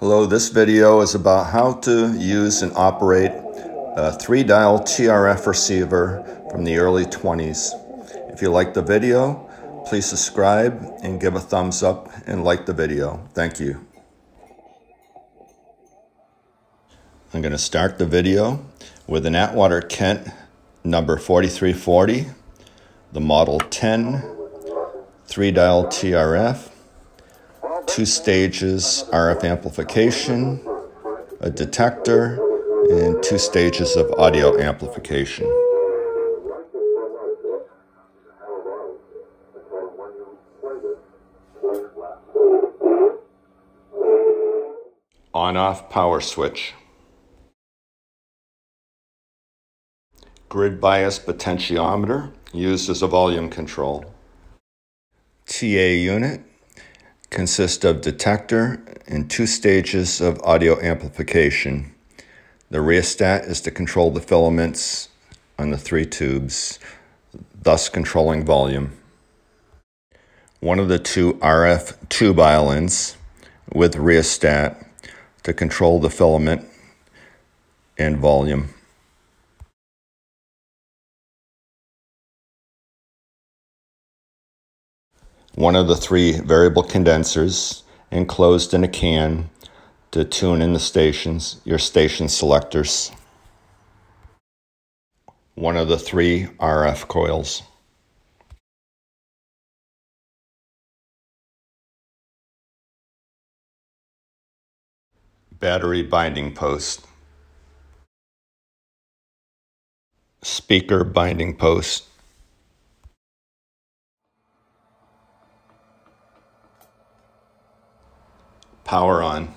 Hello, this video is about how to use and operate a three dial TRF receiver from the early 20s. If you like the video, please subscribe and give a thumbs up and like the video. Thank you. I'm going to start the video with an Atwater Kent number 4340, the Model 10 three dial TRF two stages RF amplification, a detector, and two stages of audio amplification. On-off power switch. Grid bias potentiometer used as a volume control. TA unit consist of detector and two stages of audio amplification. The rheostat is to control the filaments on the three tubes, thus controlling volume. One of the two RF tube islands with rheostat to control the filament and volume. One of the three variable condensers enclosed in a can to tune in the stations, your station selectors. One of the three RF coils. Battery binding post. Speaker binding post. Power on.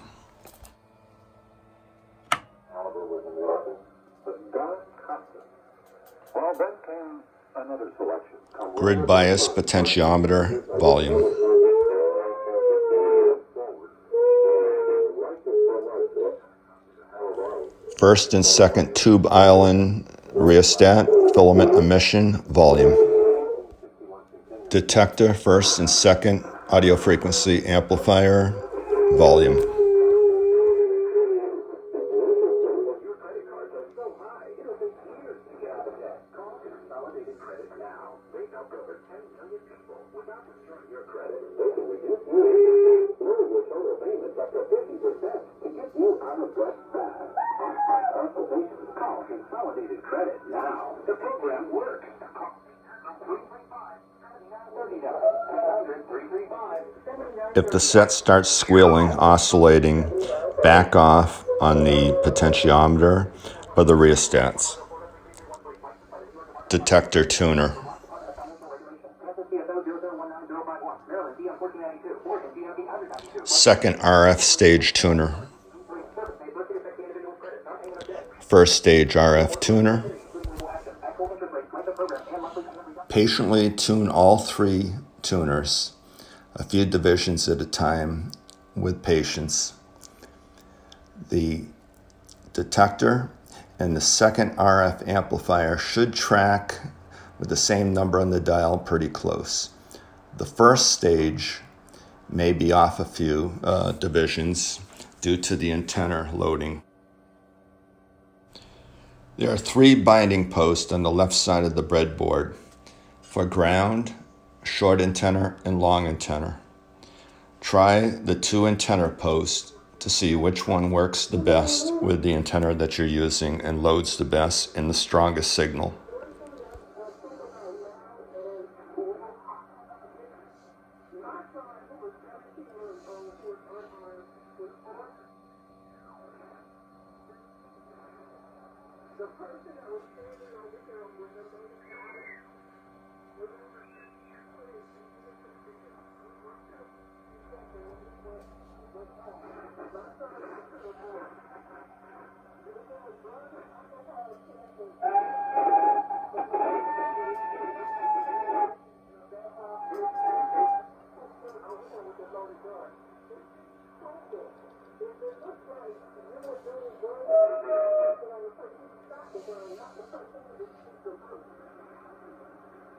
Grid bias potentiometer volume. First and second tube island rheostat, filament emission, volume. Detector, first and second audio frequency amplifier, volume. Consolidated credit now. The program works. If the set starts squealing, oscillating, back off on the potentiometer or the rheostats. Detector tuner. Second RF stage tuner. First stage RF tuner. Patiently tune all three tuners a few divisions at a time with patience. The detector and the second RF amplifier should track with the same number on the dial pretty close. The first stage may be off a few uh, divisions due to the antenna loading. There are three binding posts on the left side of the breadboard for ground, short antenna and long antenna. Try the two antenna posts to see which one works the best with the antenna that you're using and loads the best and the strongest signal. The person that was standing over there with the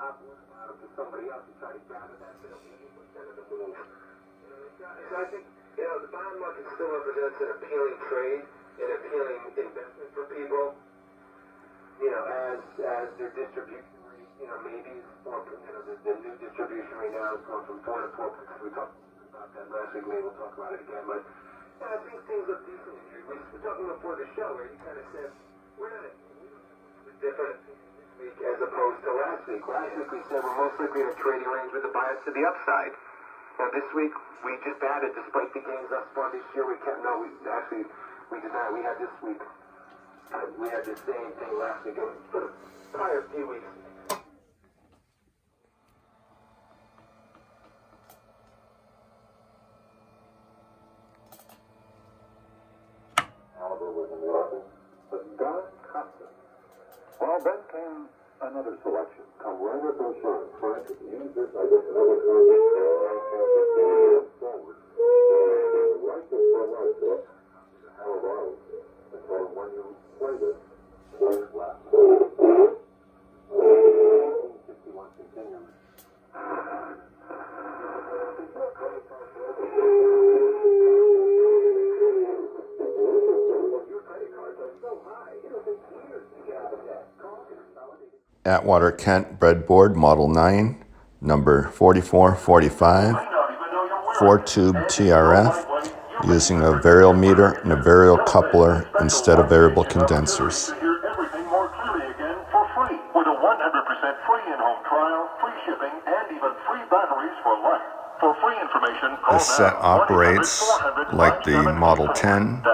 you know, the bond market still represents an appealing trade, an appealing investment for people. You know, as as their distribution you know, maybe the, new distribution rate now is going from four to four. We talked about that last week. Maybe we'll talk about it again. But yeah, I think things look decent. We were talking before the show where you kind of said we're different as opposed to last week. Last week we said we're most likely in a trading range with a bias to the upside. Now this week we just added, despite the gains thus far this year, we kept no. We actually we did not. We had this week. We had the same thing last week. For the prior few weeks. Oliver was in the office, but Don Costa. Well, then came another selection. Come right shot. Trying to use this, I guess, another concept Atwater Kent breadboard Model 9, number 4445, 4 tube TRF, using a variometer and a variocoupler instead of variable condensers. To hear everything more clearly again for free with a 100% free in-home trial, free shipping, and even free batteries for life. For free information, This set operates like the Model 10.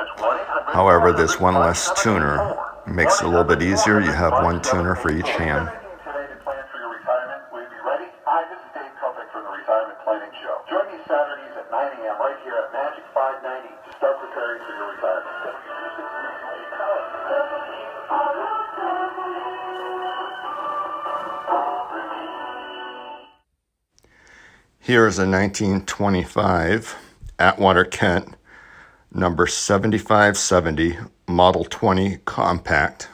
However, there's one less tuner. Makes it a little bit easier. You have one tuner for each hand. Today to plan for your retirement. Will be ready? Hi, this is Dave Kopic the Retirement Planning Show. Join me Saturdays at 9 a.m. right here at Magic 590 start preparing for your retirement. Here is a 1925 Atwater Kent number 7570 Model 20 compact,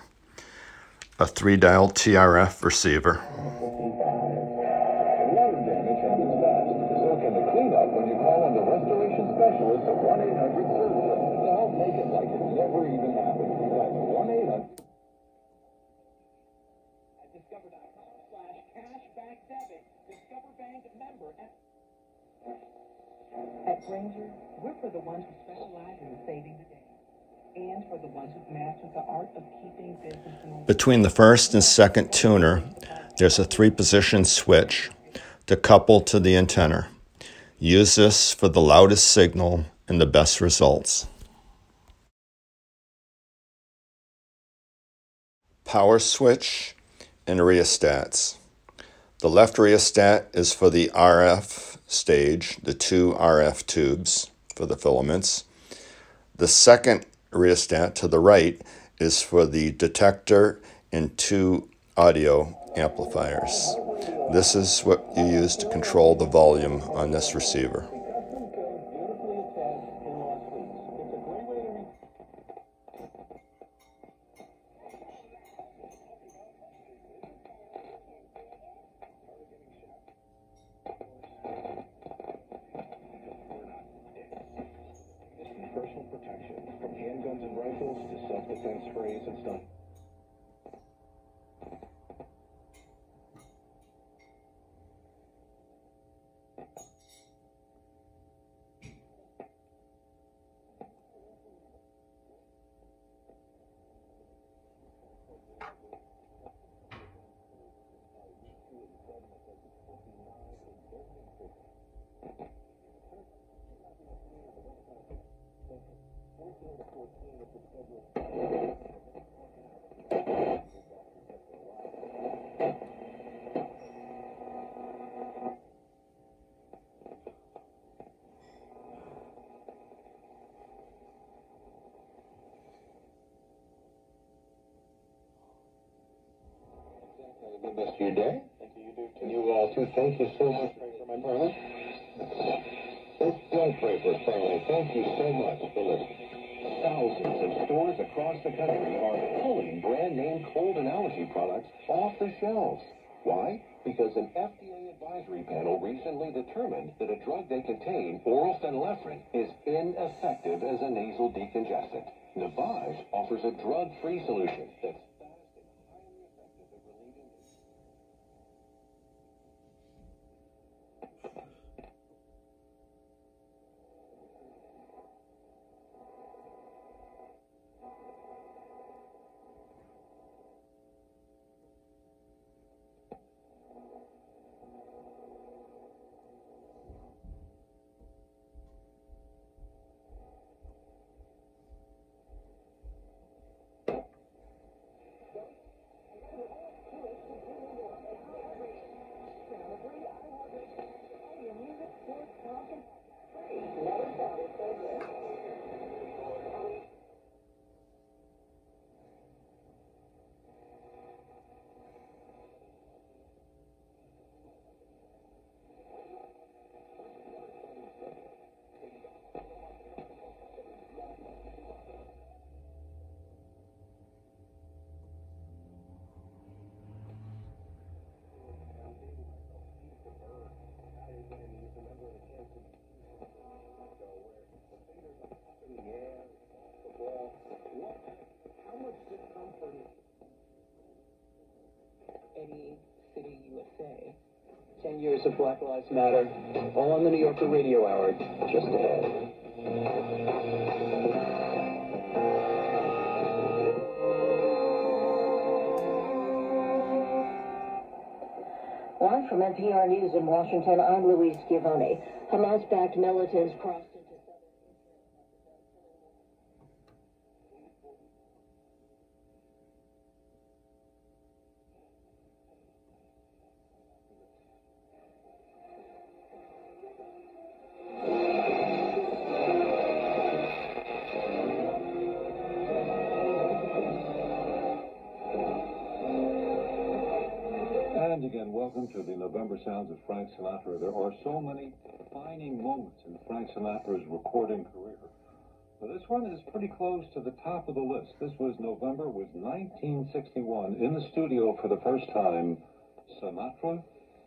a three dial TRF receiver. Water damage happens fast. So can the cleanup when you call on the restoration specialist at 1 800 Service to help make it like it never even happened. That's 1 800. at discover.com slash cashback debit. Discover Bank member at at Grainger, we're for the ones who specialize in saving the day. Between the first and second tuner, there's a three position switch to couple to the antenna. Use this for the loudest signal and the best results. Power switch and rheostats. The left rheostat is for the RF stage, the two RF tubes for the filaments. The second rheostat to the right is for the detector and two audio amplifiers. This is what you use to control the volume on this receiver. Handguns to self-defense sprays and stuff. Good rest of your day. Thank you. You do too. You all too. Thank you so much. Pray for my brother. Pray for family. Thank you so much for listening. Thousands of stores across the country are pulling brand name cold and allergy products off the shelves. Why? Because an FDA advisory panel recently determined that a drug they contain, oral phenylephrine, is ineffective as a nasal decongestant. Navage offers a drug-free solution that's 10 years of Black Lives Matter, all on the New Yorker Radio Hour, just ahead. Live from NPR News in Washington, I'm Louise Schiavone. Hamas-backed militants crossed welcome to the November Sounds of Frank Sinatra. There are so many defining moments in Frank Sinatra's recording career. But this one is pretty close to the top of the list. This was November was 1961 in the studio for the first time, Sinatra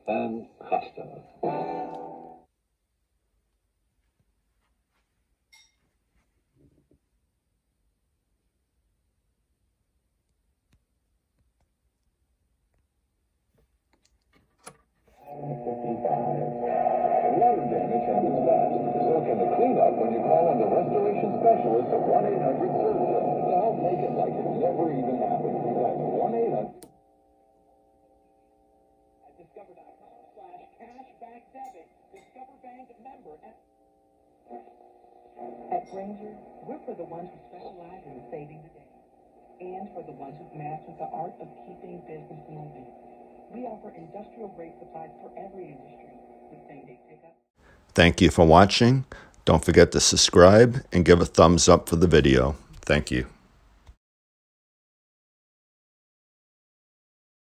and Costa. discover.com slash cashback debit. Discover Bank member at At Grainger, we're for the ones who specialize in saving the day and for the ones who've mastered the art of keeping business moving. We offer industrial grade supplies for every industry with same day pickup. Thank you for watching. Don't forget to subscribe and give a thumbs up for the video. Thank you.